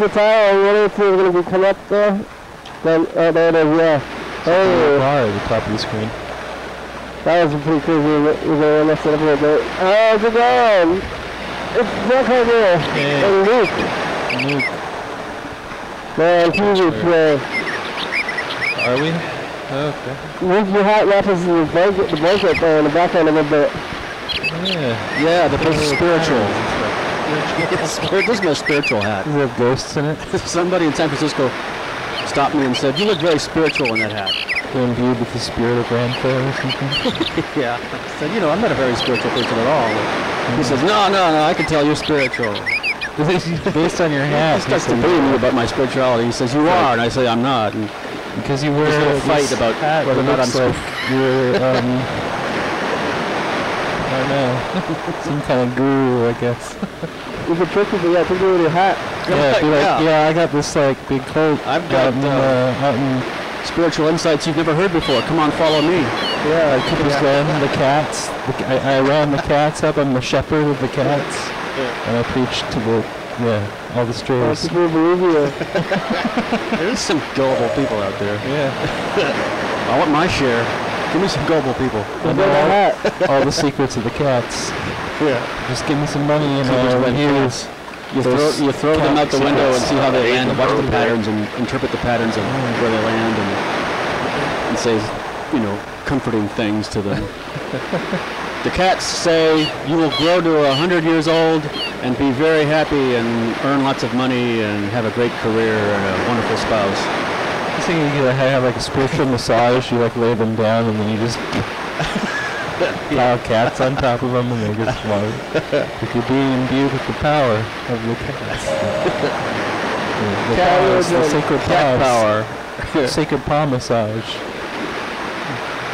the tower. What if we're going to come up there? Then, uh, oh, there it is, yeah. Hey, bar at the top of the screen. that was pretty crazy. We're going to mess it up a little bit. How's it going? It's Jack right here. Hey. And Luke. Nuke. Man, TV today. Are we? Oh, okay. Luke, your hat matches the blanket, the blanket there in the background a little bit. Yeah. Yeah, the Little oh, spiritual. Candles and stuff. This is my spiritual hat. Does it have ghosts in it? Somebody in San Francisco stopped me and said, "You look very spiritual in that hat." They're imbued with the spirit of Ranfair or something? Yeah. I said, "You know, I'm not a very spiritual person at all." He says, "No, no, no. I can tell you're spiritual." Based on your hat. He starts debating me about my spirituality. He says, "You are," and I say, "I'm not." And Because you There's a fight about hat whether or not I'm like you're, um, I don't know, some kind of guru, I guess. You can trick people, yeah, trick people with your hat. Yeah, be like, Yeah. yeah. I got this like big coat. I've got, out in, uh, uh, out in spiritual insights you've never heard before. Come on, follow me. yeah, I Cooper's Glen, the cats. The, I, I ran the cats up. I'm the shepherd of the cats, Yeah. and I preached to the yeah all the strays. people believe you. There's some gullible people out there. Yeah, I want my share. Give me some gullible people. I know all, all the secrets of the cats. Yeah. Just give me some money and uh, Glen here's You throw, you throw them out the window and see how they land, watch the patterns and interpret the patterns of where they land and, and say, you know, comforting things to them. the cats say you will grow to 100 years old and be very happy and earn lots of money and have a great career and a wonderful spouse. I think you could have like a spiritual massage. You like lay them down and then you just pile cats on top of them and they just float. If you're being imbued with the power of the cats. The, the, Cat paws, the wisdom. sacred Cat paws. power. Sacred paw massage.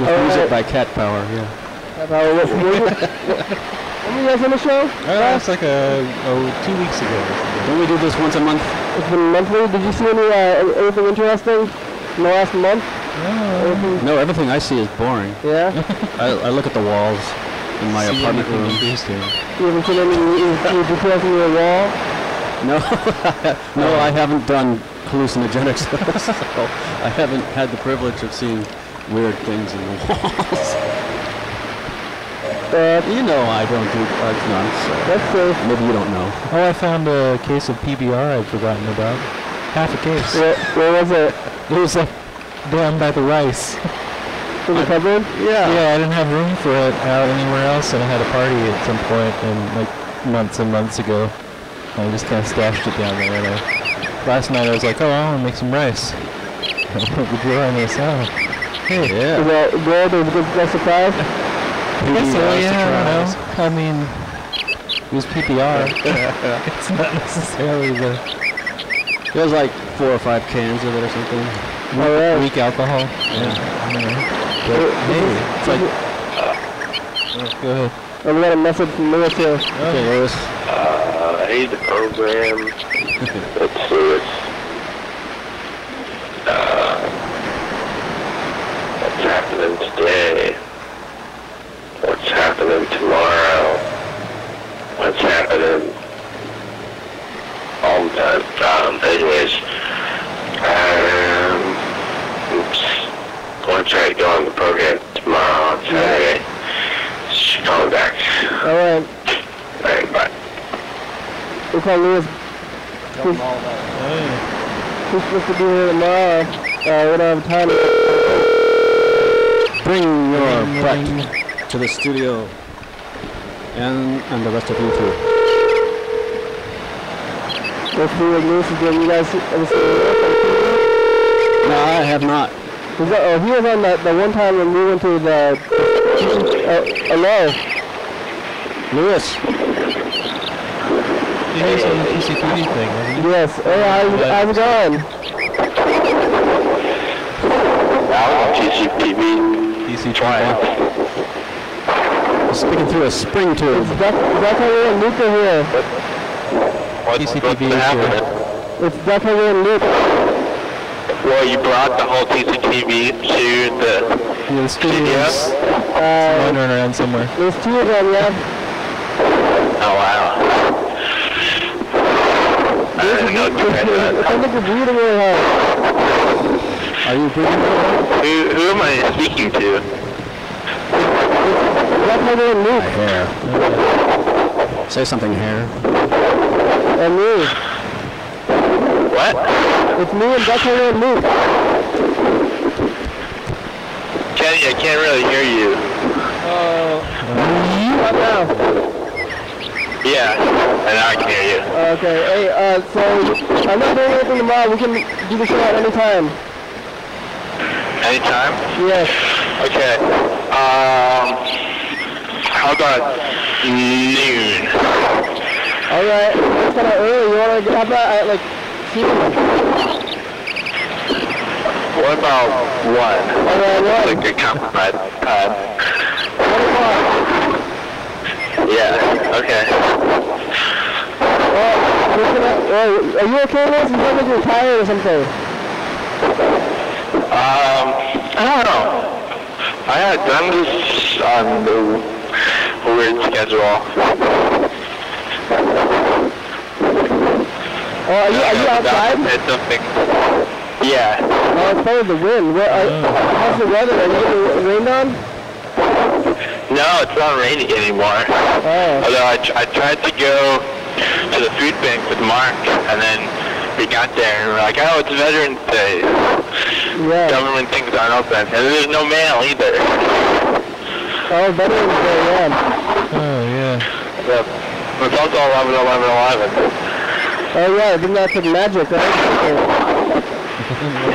With All music right. by Cat Power, yeah. That's how it was. When were you guys on the show? Uh, it's like a oh two weeks ago. Don't we do this once a month? It's been monthly. Did you see any uh, anything interesting in the last month? Anything? No, everything I see is boring. Yeah. I, I look at the walls in my See apartment room. interesting. You haven't seen any anything interesting in your wall? No, no, I haven't done hallucinogenics, so I haven't had the privilege of seeing weird things in the walls. But you know I don't do drugs, none, so that's safe. maybe you don't know. Oh, I found a case of PBR I'd forgotten about. Half a case. Where, where was it? It was like down by the rice. In the cupboard? Yeah. Yeah, I didn't have room for it out anywhere else, and I had a party at some point, and like months and months ago, I just kind of stashed it down there. And I, last night I was like, oh, I want to make some rice. I opened the drawer and I said, oh, hey, Yeah. Is that good? A good good surprise? I guess so, yeah, I surprise. know. I mean, it was PBR. it's not necessarily the There's like four or five cans of it or something. All right. weak alcohol. Yeah, I. But hey, It's like, oh, go ahead. Oh, we got a message from Lewis here. okay, Lewis. Uh, hey, the program. It's Lewis. Uh, what's happening today? What's happening tomorrow? What's happening all the time? Um, anyways, um, oops. I'm gonna try to go on the program tomorrow on Saturday. She's calling back. All right. Alright, bye. We'll call Lewis. He's, he's supposed to be here tomorrow. Uh, we don't have time. Bring your butt to the studio. And, and the rest of you too. Let's see what Lewis is doing. You guys ever seen Lewis? No, I have not. Was that, oh, he was on that the one time when we went to the. Uh, hello. Lewis, He was on the TCPD thing, wasn't he? Yes. Hey, how's, how's it going? TCPB TCPD. trial. speaking through a spring tube. It's Duck, Duck Henry and Luca here. What's, TCPB what's is here. happening? It's definitely a loop. Luke. Well, you brought the whole CCTV to the Yeah, the studio's studio? Uh, wandering around somewhere. there's two of them, yeah. Oh, wow. I didn't know you had that. I think you're breathing really hard. Are you breathing? Who, who am I speaking to? That's my name, Luke, Hair. Say something, hair. And me. What? It's me and Hunter and Luke. Kenny, I can't really hear you. Oh. What now? Yeah, and now I can hear you. Okay, hey, uh, so I'm not doing anything tomorrow. We can do the show at any time. Anytime? Yes. Okay. Um, how about noon? All right. It's kind of early. You want to get up at like two? What about one? All right, one. Like a compromise time. One o'clock. Yeah. Okay. Well, gonna, well, are you okay with this? You sound like you're tired or something. Um, I don't know. I had I'm just on the weird schedule. Oh, are you, are you outside? It's something. Yeah. Oh, it's probably the wind. What, are, oh. how's the weather? Are you getting rained on? No, it's not raining anymore. Oh. Although I, I tried to go to the food bank with Mark, and then we got there and we're like, oh, it's Veterans Day. Yeah. Government things aren't open, and there's no mail either. Oh, Veterans Day, yeah. Oh yeah. Yep. It's also 11, 11, 11. Oh, yeah, then that's the magic, right?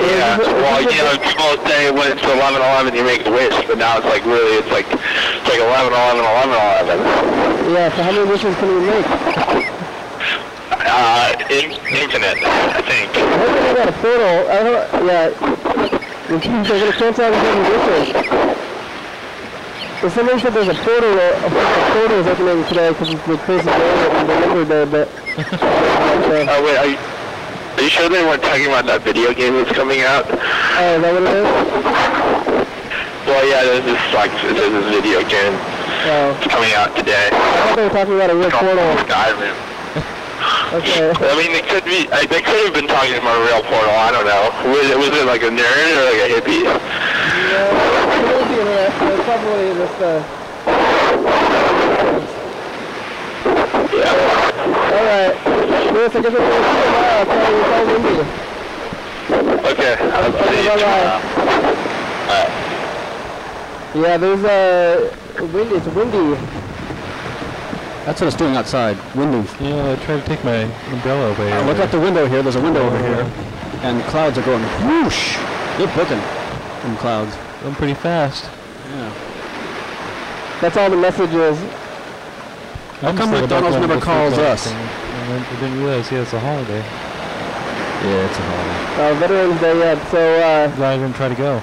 Yeah. Well, you know, people say when it's 11, 11, you make a wish, but now it's like really, it's like it's like 11, 11, 11, 11. Yeah, so how many wishes can we make? Uh, in, infinite, I think. I hope they got a portal. I don't, yeah. They're gonna cancel all these wishes. But somebody said there's a portal, a, a portal is opening today because it's the crazy day and the number day, but... Okay. Oh wait, are you, are you sure they weren't talking about that video game that's coming out? Oh, is that what it is? Well, yeah, there's this like there's this video game Oh, that's coming out today. I thought they were talking about a real portal. Skyrim. Okay. I mean, they could be. I, they could have been talking about a real portal. I don't know. Was it, was it like a nerd or like a hippie? Yeah, it would be interesting. It's probably just, uh... Yeah. Alright. Lewis, I guess we're gonna see you tomorrow. I'll tell you it's all windy. Okay. I'll see you bye-bye. tomorrow. Alright. Yeah, there's a... windy. It's windy. That's what it's doing outside. Windy. Yeah, I tried to take my umbrella away. Uh, look out the window here. There's a window over here. And clouds are going whoosh. They're booking in clouds. I'm pretty fast. Yeah. That's all the message is. How come McDonald's never calls us? I didn't realize, yeah, it's a holiday. Yeah, it's a holiday. Uh, Veterans Day, yeah. So, uh... Glad I didn't try to go.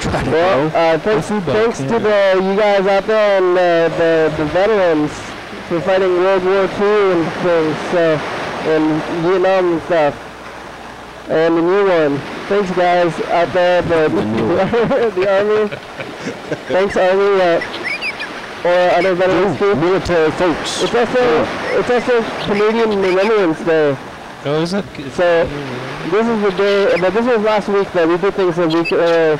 Try to Well, go. uh, thanks, food bank, thanks yeah. to the you guys out there and uh, the the veterans for fighting World War II and things, so and Vietnam and stuff, and the new one. Thanks, guys out there, the the, army. Thanks, army, uh, or other veterans too. Military folks. It's also it's also Canadian Remembrance Day. Oh, is it? So this is the day, but this was last week that We did things a week earlier.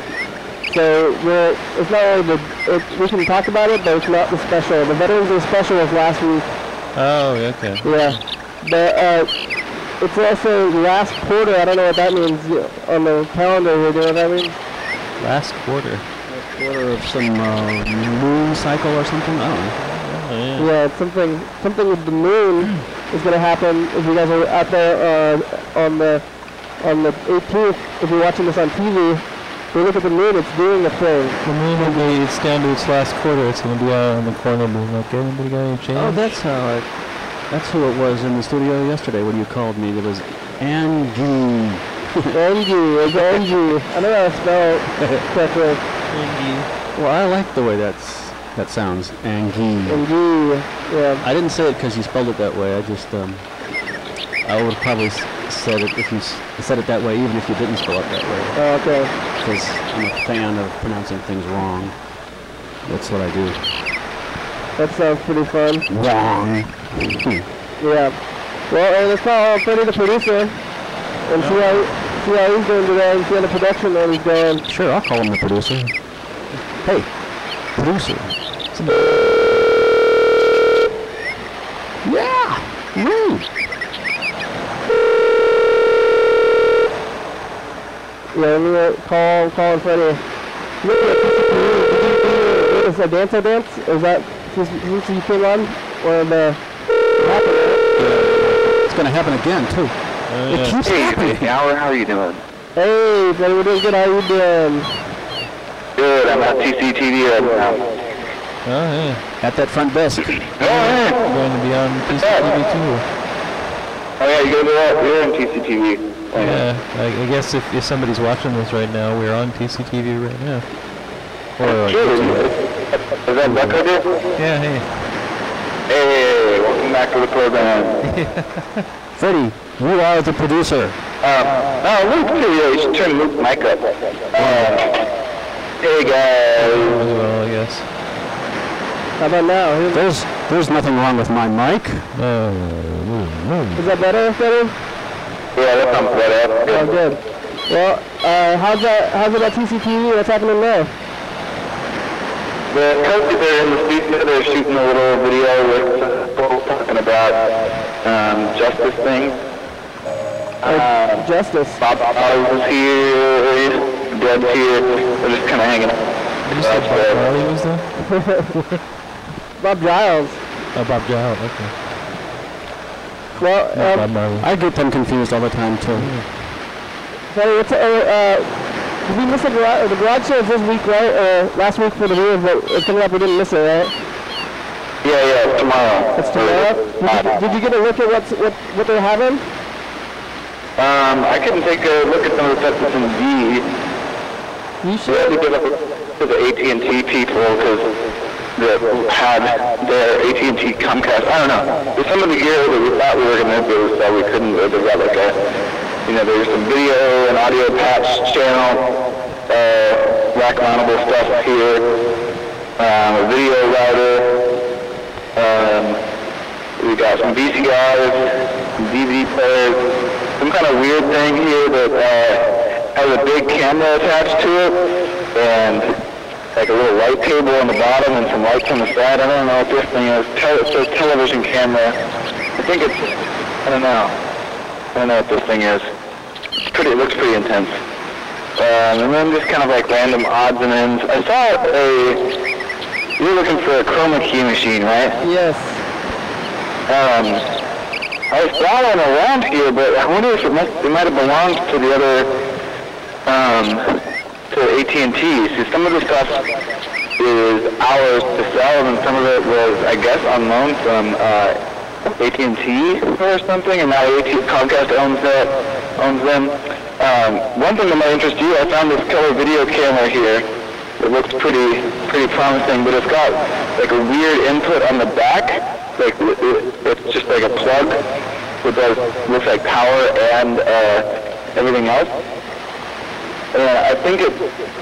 So we're, it's not really the, it, we can talk about it, but it's not the special. The Veterans Day special was last week. Oh, okay. Yeah. But uh, it's also last quarter. I don't know what that means on the calendar here. Do you know what that means? Last quarter. Quarter of some uh, moon cycle or something. I don't know. Oh, yeah. Yeah, it's something something with the moon is going to happen if you guys are out there uh, on the on the 18th. If you're watching this on TV, if you look at the moon. It's doing a thing. The moon will be, it's down to its last quarter. It's going to be out on the corner being like, anybody got any change? Oh, that's how it. That's who it was in the studio yesterday when you called me. It was Angie. Angie, it's Angie. I don't know how to spell it correctly. Well, I like the way that's that sounds. Angie. Angie, yeah. I didn't say it because you spelled it that way. I just um, I would probably said it if you said it that way, even if you didn't spell it that way. Oh, okay. Because I'm a fan of pronouncing things wrong. That's what I do. That sounds pretty fun. Wrong. Yeah. Well, let's call Freddie the producer and see how see how he's doing today and see how the production man is going. Sure, I'll call him the producer. Hey, producer. Yeah. Woo. Yeah, let me uh, call call Freddie. Look at it. Is that dance or dance? Is that since, since you came on or the It's gonna happen again too. It keeps happening. Howard, how are you doing? Hey, Freddie, we're doing good. How you doing? Good, I'm at TCTV right now. Oh, yeah. At that front desk. Oh, yeah. I'm going to be on PCTV too. Oh, yeah, you go to? You're on TCTV. Yeah, I, I guess if, if somebody's watching this right now, we're on PCTV right now. Or uh, Is that Bucko there? Yeah, hey. Hey, welcome back to the program. Freddie, you are the producer. Um, oh, Luke, yeah, you should turn Luke's mic up. Uh, hey, guys. As well, I guess. How about now? Is There's there's nothing wrong with my mic. Ooh, ooh. is that better, Freddie? Yeah, that sounds better. Oh, good. Well, uh, how's that? How's it at TCTV? What's happening there? The coaches are in the studio. They're shooting a little video with uh, folks talking about um, justice things. Um, Justice. Bob Bob was here. Deb's here. We're just kind of hanging out. Did you say That's Bob good. Marley was there? Bob Giles. Oh, Bob Giles, okay. Well, um, I get them confused all the time too. Freddie, what's, uh, uh, did we miss the garage, the garage sale this week, right? Or last week for the viewers, but it's coming up, we didn't miss it, right? Yeah, yeah, tomorrow. It's tomorrow? Did you, did you get a look at what's, what, what they're having? Um, I can take a look at some of the stuff that's in D. You We should. had to give up to the AT&T people because that had their AT&T Comcast. I don't know. There's some of the gear that we thought we were going to do, so we couldn't. They got like a, you know, there's some video and audio patch channel, uh, rack mountable stuff here, um, a video router. Um, we got some VCRs, DVD players, some kind of weird thing here that uh, has a big camera attached to it, and like a little light table on the bottom and some lights on the side. I don't know what this thing is. Tel- it says television camera. I think it's, I don't know. I don't know what this thing is. It's pretty, it looks pretty intense. Um, and then just kind of like random odds and ends. I saw a, you're looking for a chroma key machine, right? Yes. Um, I saw one around here, but I wonder if it, must, it might have belonged to the other, um, to AT&T. See, some of the stuff is ours to sell, and some of it was, I guess, on loan from uh, AT&T or something, and now AT Comcast owns that, owns them. Um, one thing that might interest you, I found this color video camera here. It looks pretty, pretty promising, but it's got like a weird input on the back. Like it, it, it's just like a plug that does looks like power and uh, everything else. And I think it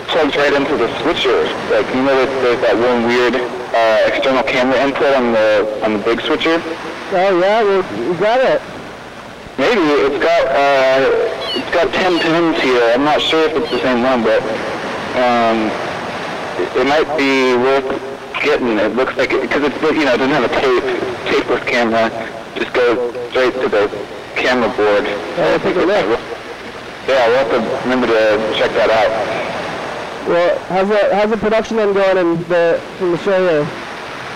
plugs right into the switcher. Like you know, that there's that one weird uh, external camera input on the on the big switcher. Oh, yeah, we, got it. Maybe it's got uh, it's got ten pins here. I'm not sure if it's the same one, but um, it, it might be worth getting. It looks like because it's you know it doesn't have a tape tapeless camera. Just goes straight to the camera board. Yeah, take a look. Yeah, we'll have to remember to check that out. Well, how's the, how's the production then going in the, from the show here?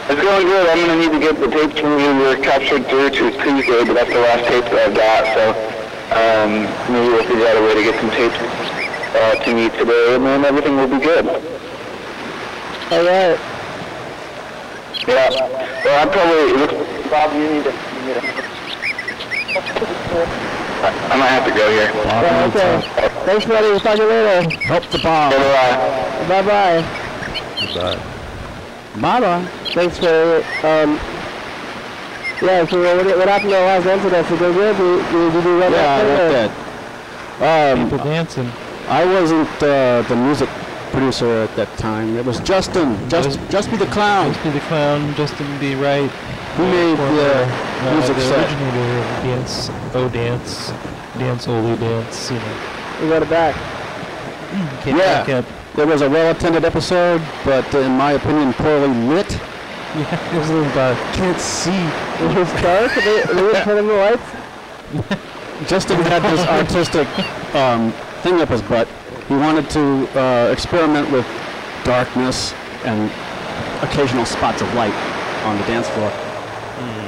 It's going good. I'm gonna need to get the tapes from you. We're captured through to Tuesday, but that's the last tape that I've got. So um, maybe we'll figure out a way to get some tapes uh, to me today, and then everything will be good. All right. Yeah. Well, I'm probably it looks, Bob. You need to. You need to. I I might have to go here. Yeah, okay. Thanks, buddy. We'll talk to you later. Help the bomb. Bye-bye. Bye-bye. Goodbye. Bye bye. Thanks for, um, Yeah, so what, what happened to the last dance with us? Did it go good? Did, did, did you run Yeah, I that thing, like or- that. Um, People dancing. I wasn't uh, the music producer at that time. It was Justin. Just, was- just be the clown. Just be the clown, Justin be right. Who made the uh, music the set? originator of dance, oh dance, dance only dance, you know. We got it back. Can't, Yeah. Can't, It was a well-attended episode, but in my opinion, poorly lit. yeah, it was a little dark. Can't see. It was dark. They, they were turning the lights. Justin had this artistic um, thing up his butt. He wanted to uh, experiment with darkness and occasional spots of light on the dance floor.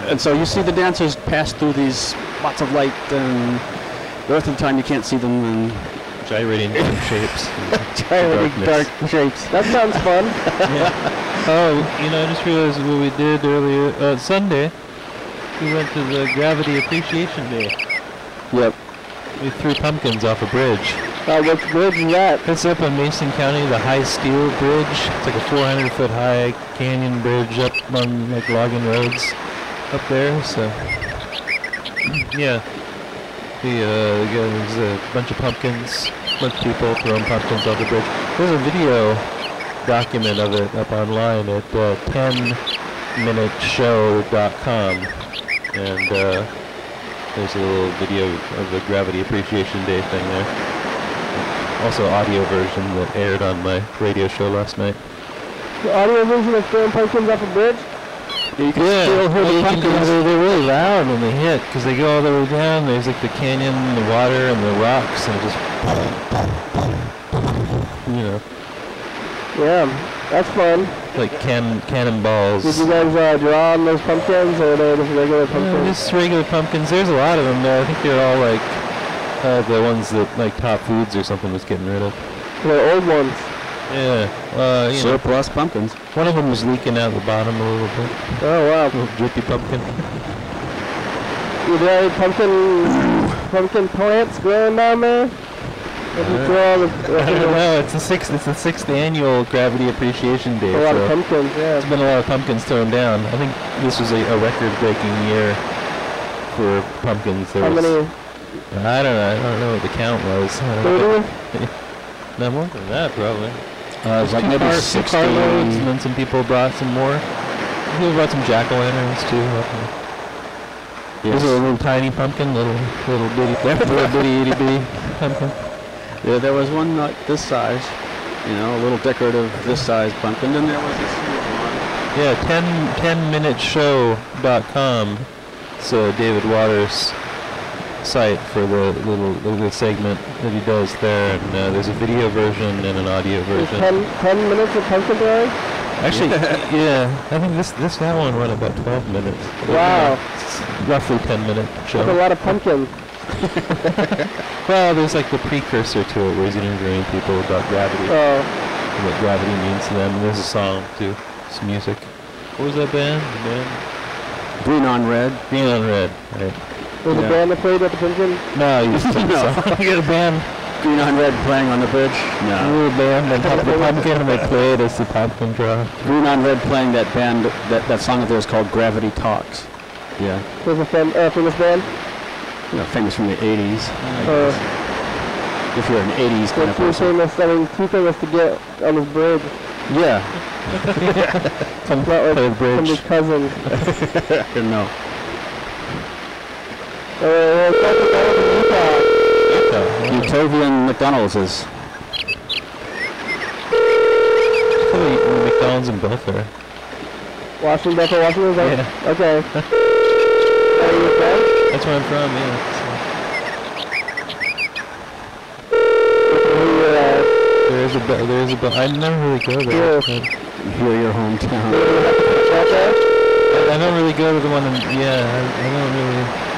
And so you see the dancers pass through these spots of light, and the rest of the time you can't see them, and gyrating shapes. gyrating dark shapes. That sounds fun. Oh, you know, I just realized what we did earlier, uh, Sunday. We went to the Gravity Appreciation Day. Yep. We threw pumpkins off a bridge. Uh, which bridge is that? It's up in Mason County, the High Steel Bridge. It's like a 400 foot high canyon bridge up on like logging roads up there. So, yeah. We, uh, got, there's a bunch of pumpkins, a bunch of people throwing pumpkins off the bridge. There's a video document of it up online at uh, 10minuteshow.com. And, uh, there's a little video of the Gravity Appreciation Day thing there also audio version that aired on my radio show last night. The audio version of throwing pumpkins off a bridge? You can still hear well, the they're, they're really loud when they hit because they go all the way down. There's like the canyon, and the water, and the rocks, and it just you know, Yeah, that's fun. like can cannonballs. Did you guys uh, draw on those pumpkins, or are they just regular Yeah, pumpkins? just regular pumpkins. There's a lot of them there. I think they're all like uh, the ones that like Top Foods or something was getting rid of. They're old ones. Yeah, uh, you know, Surplus pumpkins. one of them was leaking out the bottom a little bit. Oh wow. little drippy pumpkin. Are there any pumpkin pumpkin plants growing down there? You Uh, I don't know. It's the sixth. It's the sixth annual Gravity Appreciation Day. a lot of pumpkins, yeah. There's been a lot of pumpkins thrown down. I think this was a, a record-breaking year for pumpkins. There How was, many? I don't know. I don't know what the count was. Thirty? No more than that, probably. Uh, it was like maybe car- 16. carloads, and then some people brought some more. People brought some jack-o'-lanterns too. This is a little tiny pumpkin, little little bitty, little bitty itty bitty pumpkin. Yeah, there was one like this size, you know, a little decorative this size pumpkin, and there was this huge one. Yeah, 10, 10minuteshow.com. It's uh, David Waters' site for the little, little segment that he does there. And uh, there's a video version and an audio There's version. ten, ten minutes of pumpkin throwing? Actually, yeah, I think this this that one went about 12 minutes. Wow. Roughly 10 minute That's a lot of pumpkin. Well, there's like the precursor to it where he's interviewing people about gravity, Oh, and what gravity means to them. And there's a song too, some music. What was that band? The band? Green on red. Green on Red. Right. There's Yeah. a band that played at the pumpkin. No, you just No. you get a band, Green on red playing on the bridge. a No. little band, and pump the pumpkin, and they play it as the pumpkin draw. Green on red playing that band, that, that song of theirs called Gravity Talks. Yeah. There's a fam- uh, famous band. You know, famous from the 80s. Uh. If you're an 80s kind of They're too person. famous, I mean, too famous to get on this bridge. Yeah. Come Not play like the some of bridge. his cousins. no. Uh, uh, talk about it in Utah. Yeah. Utovian McDonald's is. Probably eating McDonald's in Belfair. Washington, Bethel, Washington. Is that? Yeah. Okay. Are you okay? That's where I'm from, yeah. Who, uh, there is a be- there is a be- I never really go there. Yeah. Here, your hometown. out? I, I don't really go to the one in yeah. I, I don't really.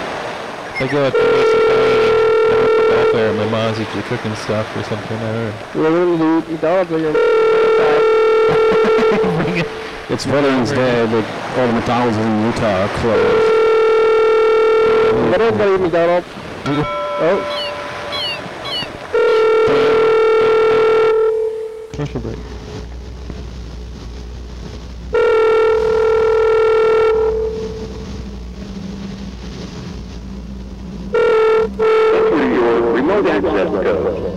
I go up to Mason County. I work. My mom's usually cooking stuff or something. I don't know. You're living in the McDonald's or you're It's Veterans Day, but all the McDonald's in Utah are closed. Let everybody eat McDonald's. Oh, Commercial break. road access code.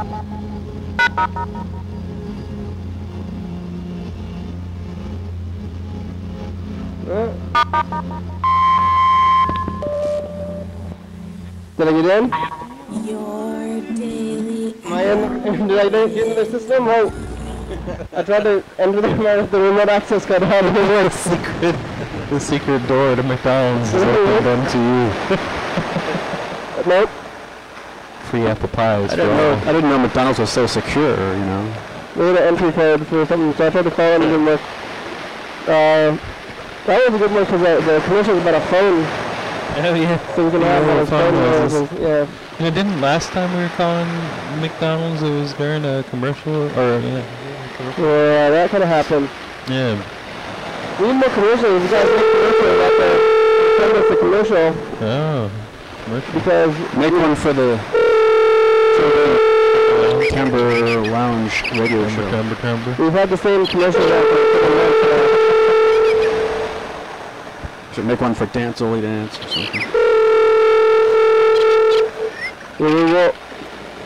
Did I get in? Your daily Am I in? Did I get into the system? Oh. I tried to enter the, the remote access code. How did it work? secret, the secret door to McDonald's is opened unto you. Nope. Free apple pies I didn't know. I didn't know McDonald's was so secure. You know. We need an entry code for something, so I tried to call in and it didn't work. Uh, that was a good one because the, the commercial was about a phone, Oh yeah. so you can have Yeah, one of those phone phone noises. noises. Yeah. You know, didn't last time we were calling McDonald's, it was during a commercial, or yeah, Yeah, that could have happened. yeah. We need more commercials. You guys make commercials out there. Send us a commercial Oh, commercial. because Make one for the Timber Lounge radio Timber, show. timber, timber. we've had the same commercial for a month now. Should make one for Dance Only Dance or something. We will.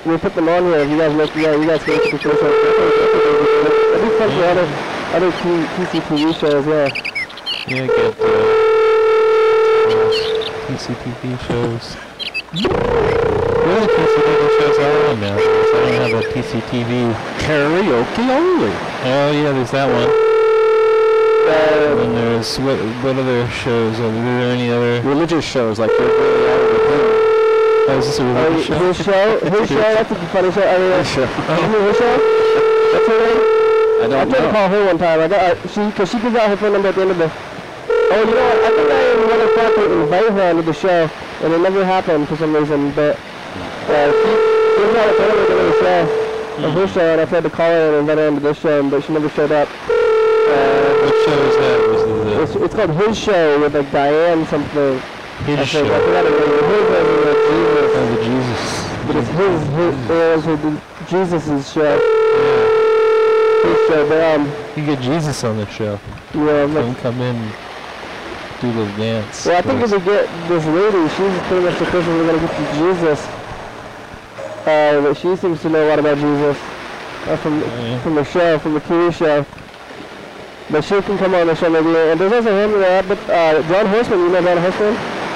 We'll put them on here if you guys make. Yeah, you guys can make the commercials. I do fun for other other T- TCTV shows. Yeah. Yeah, get uh, PCTV shows. What other PCTV shows now? I don't have a PCTV. Karaoke only. Oh yeah, there's that one. And there's what? What other shows? Are there any other? Religious shows like You're Really Out of the. Oh, is this a religious show? his show, his show. That's a funny show. I Show. his show? That's her name. I I don't tried to call her one time. I got uh, she because she gives out her phone number at the end of the. Oh, you know what? I think I would have tried to invite her onto the show, and it never happened for some reason. But uh, she her phone number the end of the show, of her show, and I tried to call her and invite her onto this show, but she never showed up. Uh, What show is that? Was it it's, it's called His Show with like Diane something. the I his show? I forgot her name. His was with Jesus. Oh, the Jesus. But it's his, his, it was with Jesus' show. Yeah. His show, but um, You get Jesus on the show. yeah, like, Come come in, do the dance. Well, I think if we get this lady, she's pretty much the person we're gonna get to Jesus. Uh, but she seems to know a lot about Jesus uh, from yeah. from the show, from the TV show. But she can come on the show maybe. And there's also him, uh, but uh, John Horseman. You know John Horseman?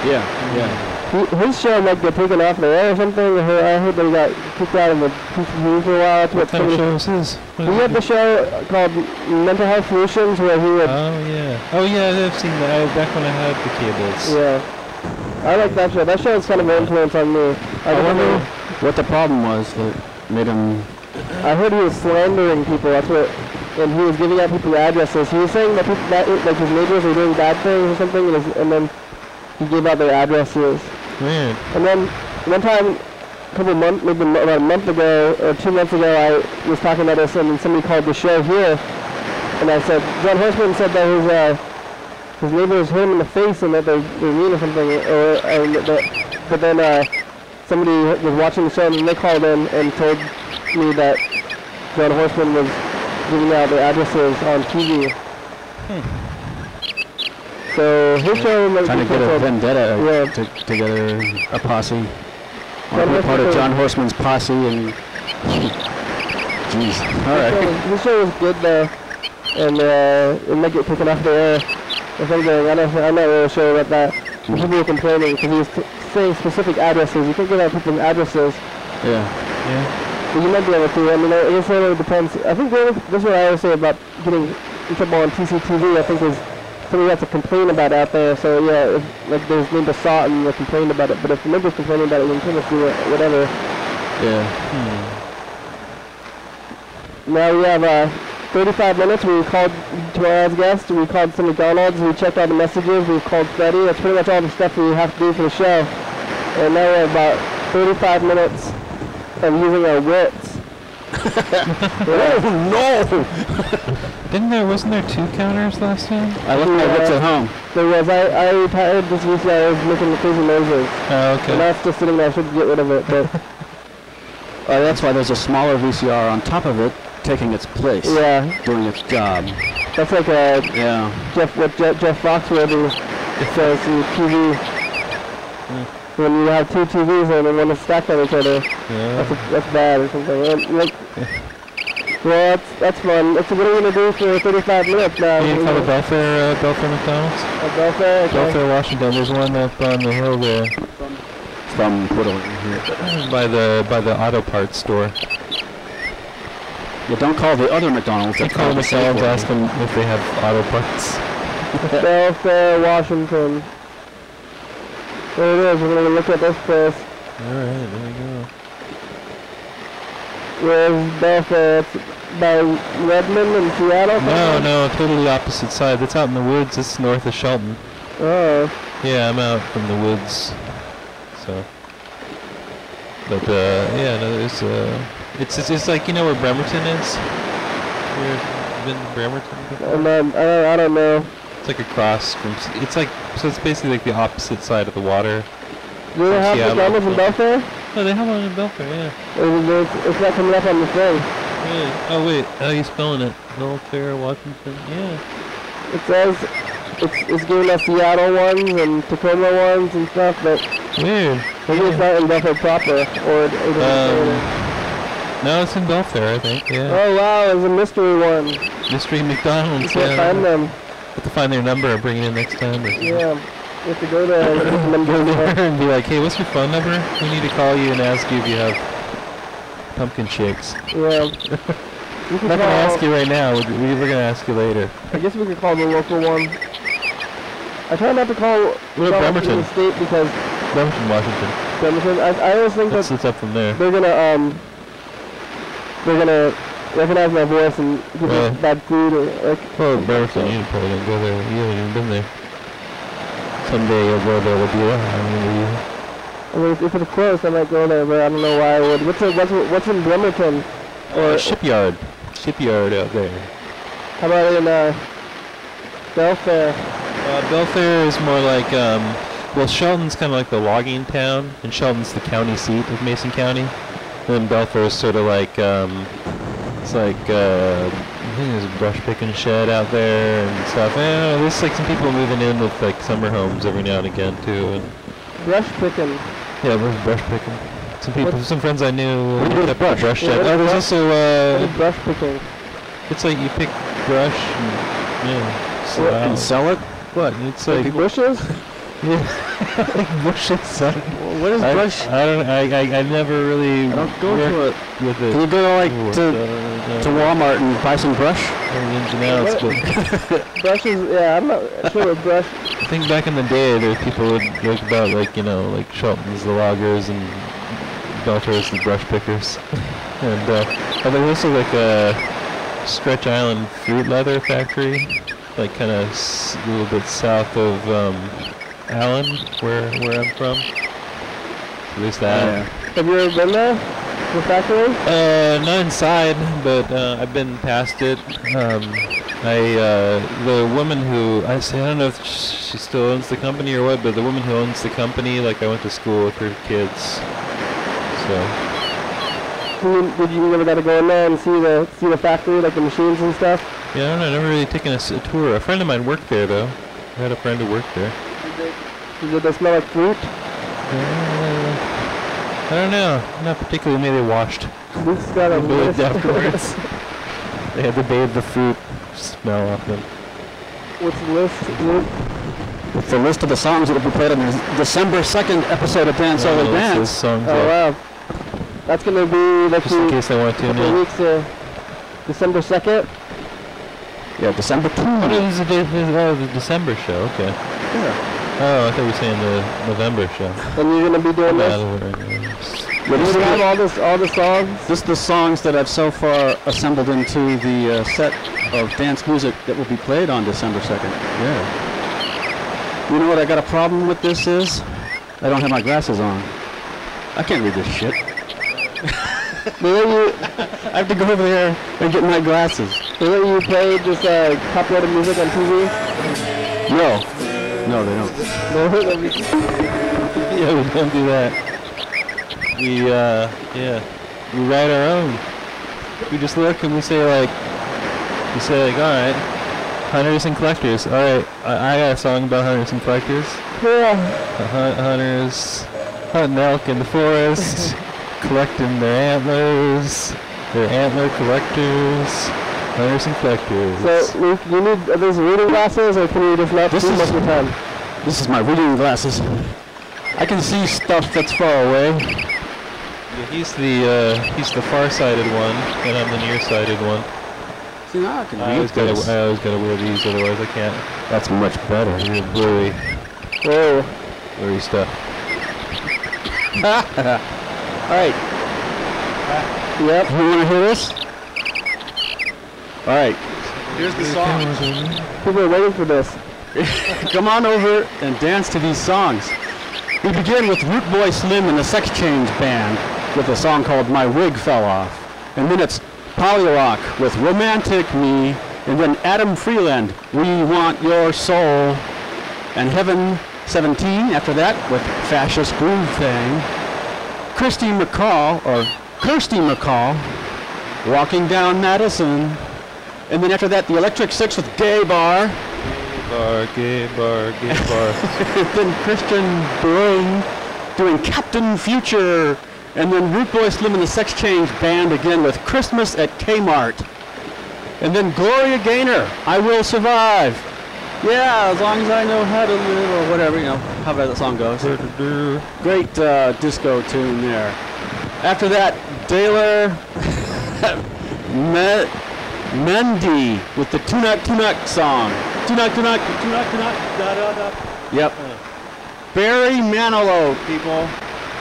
Yeah, yeah. He, his show might get taken off the air or something. I heard, I heard that he got kicked out of the PCTV for a while. That's what What kind of show is this? He had the show called Mental Health Solutions where he would. Oh yeah. Oh yeah, I've seen that. I, back when I had the cables. yeah. I like that show. That show is kind of an influence on me. I, I wonder remember. what the problem was that made him. I heard he was slandering people. That's what, and he was giving out people addresses. He was saying that people, that like his neighbors were doing bad things or something, and, his, and then he gave out their addresses. Weird. And then one time, a couple months, maybe about a month ago or two months ago, I was talking about this, and somebody called the show here, and I said John Horseman said that his uh, his neighbors hit him in the face and that they were mean or something, or and that, but then uh, somebody was watching the show and they called in and told me that John Horseman was giving out their addresses on TV. So his show might Trying to get a vendetta Yeah. to, together, a posse. John Want to be part of John Horseman's posse and. Jeez. All His show- His show was good though, and uh, it might get taken off the air or something. I don't, I'm not really sure about that. People were complaining because he was t- saying specific addresses. You can't give out people's addresses, Yeah. Yeah. but you might be able to. I mean, I guess it really depends. I think the this is what I always say about getting in trouble on TCTV. I think is somebody has to complain about it out there. So yeah, if, like there's named assault and they complained about it. But if nobody's complaining about it, you can pretty much do it, whatever. Yeah. Now we have uh, 35 minutes. We called tomorrow's guest. We called some McDonald's. We checked all the messages. We called Freddie. That's pretty much all the stuff we have to do for the show. And now we're about 35 minutes of using our wits. Oh no! Didn't there? Wasn't there two counters last time? I left my wits at home. There was I, I retired this week. I was making the crazy noises. Oh And okay. that's just sitting there. I should get rid of it. But Oh, that's why there's a smaller VCR on top of it, taking its place, yeah, doing its job. That's like a Yeah. Jeff what Jeff, Jeff Foxworthy says in TV. Hmm. When you have two TVs and they want to stack on each other, that's, Yeah. a, that's bad or something. And, like, well, that's that's fun. That's what are we gonna do for 35 minutes now? You gonna- it Belfair, uh, Belfair McDonald's? a Belfair? Okay. Belfair, Washington. There's one up on the hill there From what over here. Uh, by the by the auto parts store. Yeah, don't call the other McDonald's. You that's call called McDonald's, Safeway. ask them if they have auto parts. Belfair, Washington. There it is. We're gonna look at this place. All right, there we go. Where's Belfair? It's by Redmond and Seattle. No, no, totally opposite side. That's out in the woods. It's north of Shelton. Oh, Yeah, I'm out from the woods. So, but uh, yeah, no, there's uh, it's, it's it's like you know where Bremerton is. You ever been to Bremerton? before? I'm not, I don't, I don't know. It's like across from. It's like so. It's basically like the opposite side of the water. Do they have Seattle. McDonald's in Belfair? Oh, they have one in Belfair. Yeah. Or is it- It's not coming up on the thing. yeah. Oh wait, how are you spelling it? Belfair, Washington. Yeah. It says it's, it's giving us Seattle ones and Tacoma ones and stuff, but Weird. maybe it's not in Belfair proper, or it, it Um. No, it's in Belfair, I think. Yeah. Oh wow, there's a mystery one. Mystery You McDonald's. can't yeah. find them. Have to find their number and bring it in next time. Yeah, you have to go there and Go there and be like, hey, what's your phone number? We need to call you and ask you if you have pumpkin shakes. Yeah. We I'm not gonna call, ask you right now. We- we- We're gonna ask you later. I guess we could call the local one. I try not to call What Bremerton? the state because Bremerton, Washington. Bremerton. I, I always think That's that it's up from there. they're gonna um they're gonna recognize my voice and give Yeah. me bad food or like Well, Bremerton, you probably don't go there. You haven't even been there. Someday you'll go there with you. I mean, I mean if, if it's close I might go there but I don't know why I would. What's a, what's what's in Bremerton? Or uh, shipyard. Shipyard out there. how about in uh Belfair? Uh, Belfair is more like, um, well, Shelton's kind of like the logging town, and Shelton's the county seat of Mason County. And then Belfair is sort of like, um, it's like, uh, I think there's a brush picking shed out there and stuff. Eh, there's like some people moving in with like summer homes every now and again too. And Brush picking. yeah, there's brush picking. Some people, What's- some friends I knew with kept a brush Yeah, shed. Oh, there's brush? also, uh, brush picking? it's like you pick brush and, yeah, so And sell it? What? It's like, Like bushes? Yeah, like bushes, son. What is I, brush? I don't. I, I. I never really. I don't go to it. with it. Can you go like Worked, to, uh, to Walmart and buy some brush? the ins and outs, but Brushes yeah, I'm not sure what brush I think back in the day, there people would joke about like you know like Shelton's the loggers and Belfair's the brush pickers, and uh, oh, there was also like a Stretch Island fruit leather factory, like kind of s- a little bit south of um, Allyn, where where I'm from. So there's that. Have you ever been there? The factory? Uh, not inside, but uh, I've been past it. Um, I uh, the woman who I say I don't know if she still owns the company or what, but the woman who owns the company, like I went to school with her kids. So Did you, ever got to go in there and see the see the factory, like the machines and stuff? yeah, I don't know. I've never really taken a tour. A friend of mine worked there though. I had a friend who worked there. Did they smell like fruit? Uh, I don't know. Not particularly. Maybe they washed. Luke's got a They bathed afterwards. they had to bathe the fruit smell off them. What's the list, It's a list of the songs that will be played on the December 2nd episode of Dance Oh, Only this Dance. songs Oh wow. That's gonna be let's just in see, case they want to tune couple in. weeks uh, December second. Yeah, December 2. Oh, this is the, this is- oh, the December show. Okay. Yeah. Oh, I thought you were saying the November show. And you're gonna be doing Yeah, this. the- uh, Do you have all this all the songs? This is the songs that I've so far assembled into the uh, set of dance music that will be played on December 2nd. Yeah. You know what I got a problem with this is? I don't have my glasses on. I can't read this shit. The you I have to go over there and get my glasses. the way you played this uh, copyrighted music on TV. No. No, they don't. No, yeah, we don't do that. We, uh, yeah, we write our own. We just look and we say like, we say like, all right, Hunters and collectors. All right, I, I got a song about hunters and collectors. Yeah. The hunt, hunters hunting elk in the forest, collecting their antlers. They're antler collectors. Hunters and collectors. So, Luke, you need, are those reading glasses, or can you just not This see is- most of the time? This is my reading glasses. I can see stuff that's far away. Yeah, he's the uh, he's the far-sighted one, and I'm the near-sighted one. See, now I can I always read gotta this. I always gotta wear these, otherwise I can't. That's much better. Real blurry, Whoa. blurry stuff. All right. Yep. You want to hear this? All right. Here's the song. People are waiting for this. Come on over and dance to these songs. We begin with Root Boy Slim and the Sex Change Band with a song called My Wig Fell Off. And then it's Polyrock with Romantic Me. And then Adam Freeland, We Want Your Soul. And Heaven 17 after that with Fascist Groove Thing. Christy MacColl, or Kirsty MacColl, Walking Down Madison. And then after that, the Electric Six with Gay Bar. Gay Bar, gay bar, gay bar. then Christian Bruhn doing Captain Future, and then Root Boy Slim and the Sex Change Band again with Christmas at Kmart, and then Gloria Gaynor, I Will Survive. Yeah, as long as I know how to live or whatever, you know, however that song goes. Great uh, disco tune there. After that, Daler Me- Mehndi with the Tunak Tunak song. Tunak Tunak Tunak Tunak da da da. Yep. Barry Manilow, people.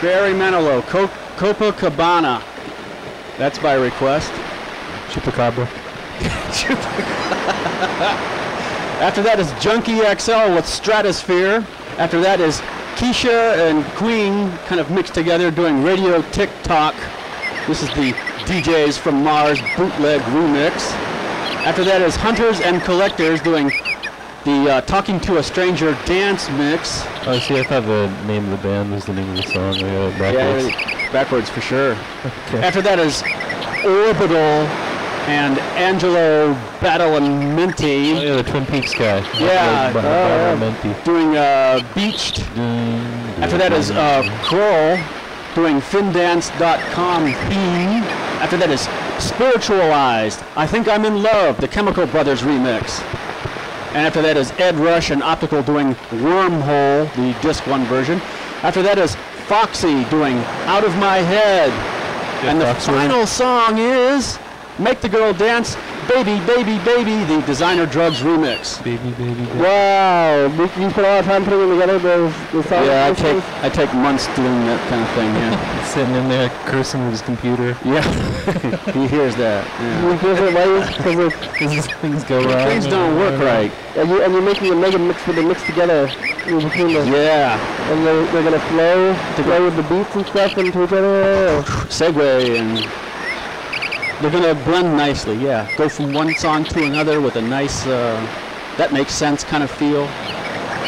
Barry Manilow, Co- Copacabana. That's by request. Chupacabra. After that is Junkie XL with Stratosphere. After that is Kesha and Queen kind of mixed together doing Radio TikTok. This is the DJs from Mars bootleg remix. After that is Hunters and Collectors doing the uh, Talking to a Stranger dance mix. Oh, see, I thought the name of the band was the name of the song. I got it backwards. Yeah, backwards for sure. Okay. After that is Orbital and Angelo Badalamenti Oh, yeah, the Twin Peaks guy. Yeah, yeah. Doing uh, Beached. After that is uh, Kroll doing findance.com theme. After that is Spiritualized. I Think I'm in Love, the Chemical Brothers remix. And after that is Ed Rush and Optical doing Wormhole, the disc one version. After that is Foxy doing Out of My Head. and the Foxy. final song is Make the Girl Dance, Baby, Baby, Baby, the Designer Drugs remix. Baby, baby, baby. Wow. You, you spent a lot of time putting together those, those songs. Yeah, I take? I take months doing that kind of thing. Yeah, Sitting in there cursing with his computer. yeah. he hears that. Yeah. You give it away because of things go wrong. Things don't work right. And, you, and you're making a mega mix with them mix together between them. Yeah. And they're, they're going to flow, flow with the beats and stuff into each other. Segue and they're gonna blend nicely. Yeah. Go from one song to another with a nice, uh, that makes sense kind of feel.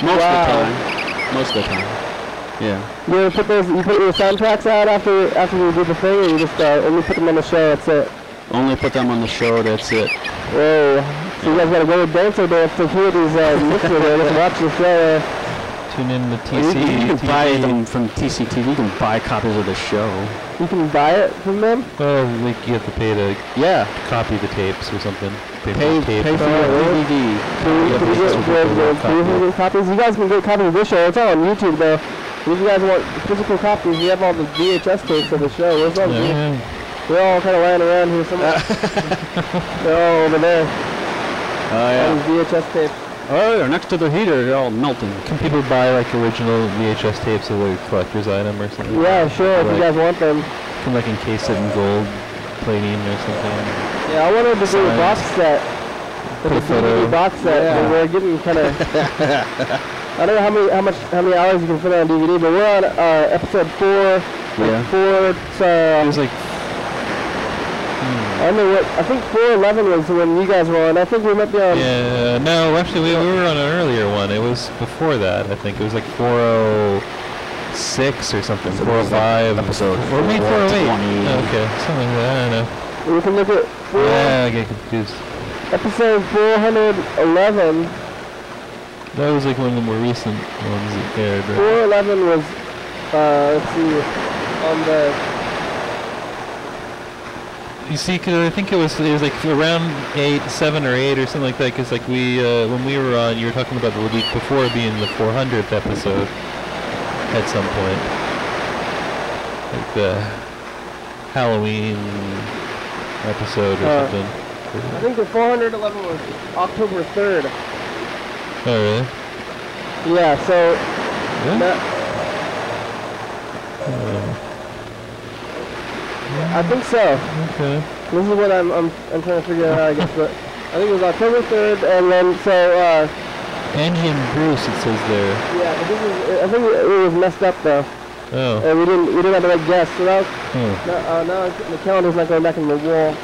Most Wow. of the time. Most of the time. Yeah. You ever put those, you put your soundtracks out after after you do the thing, or you just uh, only put them on the show, that's it? Only put them on the show. That's it. Whoa. So you guys gotta go to Dance O Dance to hear these uh, mixes just watch the show. Uh, Tune in to You, TC. can- you can buy them from TCTV. You can buy copies of the show. You can buy it from them? Well, like you have to pay to Yeah. copy the tapes or something. Pay, for Pay, the tape. pay for Oh, your? DVD. So you Yeah, can but get, it's get, also get, good get, copy. copies. You guys can get copies of this show. It's all on YouTube though. If you guys want physical copies, we have all the VHS tapes of the show. Where's all the Yeah. They're all kind of lying around here somewhere. They're all over there. Oh All yeah. these VHS tapes. Oh, they're next to the heater. They're all melting. Can people buy like original VHS tapes as like a collector's item or something? Yeah, sure. If you guys want them. Can like encase it in gold plating or something. Yeah, I wanted to do a box set. Like Put a a photo. Box set, Yeah. but we're getting kind of. I don't know how many how much how many hours you can fit on DVD, but we're on uh, episode four. Like Yeah. Four. It Uh, was like I don't know what. I think four eleven was when you guys were on. I think we might be on. yeah, no, actually we, we were on an earlier one. It was before that. I think it was like 406 or something. 405 episode or maybe 408. 420. Oh, okay, something like that. I don't know. We can look at. Yeah, I get confused. Episode 411. That was like one of the more recent ones that aired, right? 411 was, uh, let's see, on the, You see, cause I think it was it was like around eight, seven or eight or something like that. Because like we uh, when we were on, you were talking about the week before being the 400th episode at some point, like the Halloween episode or Uh, something. I think the 411 was October 3rd. Oh really? Yeah, so, Yeah. that, I think so. okay. This is what I'm, I'm, I'm trying to figure out, I guess, but I think it was October 3rd, and then, so, uh, Angie and Bruce, it says there. yeah, but this is, I think it, it was messed up, though, Oh. and we didn't, we didn't have the right guess, so now, Oh, now, uh, now the calendar's not going back in the wall.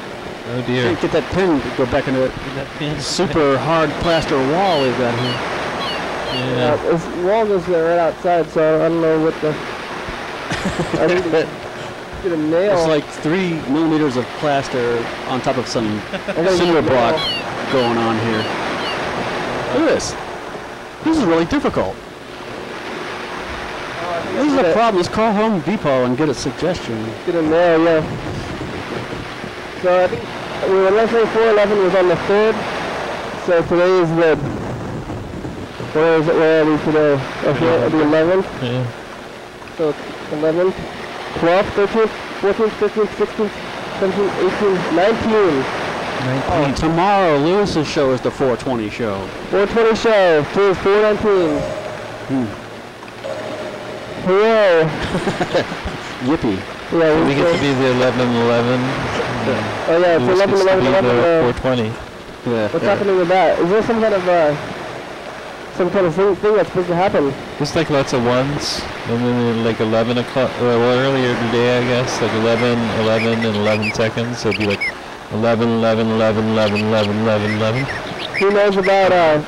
oh dear. Get that pin to go back into that super hard plaster wall we've got here. Yeah. Uh, this wall goes uh, right outside, so I don't know what the, I think they get a nail. It's like three millimeters of plaster on top of some cinder block going on here. Look at this. This is really difficult. This is a problem. Let's call Home Depot and get a suggestion. Get a nail, yeah. So I think we were listening 411 was on the third. So today is the where is it? Where are we today? Okay, the 11th. Yeah. So 11th. 12, 13, 14, 15, 16, 17, 18, 19. 19. Oh, tomorrow Lewis's show is the 420 show. 420 show to 419. Hmm. Yippee. Yeah, so we get to be the 11 11. Yeah. Oh yeah, it's Lewis 11 11 11. Uh, 420. Yeah. What's yeah. happening with that? Is there some kind of uh, some kind of thing, thing that's supposed to happen? Just like lots of ones, and then like 11 o'clock, well, well, earlier today, I guess, like 11, 11, and 11 seconds. So it'd be like 11, 11, 11, 11, 11, 11, 11. Who knows about uh,